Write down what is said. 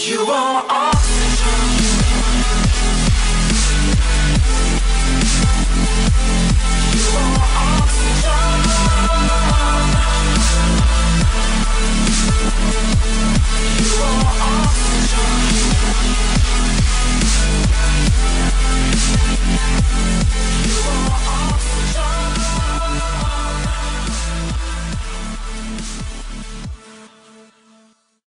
You are all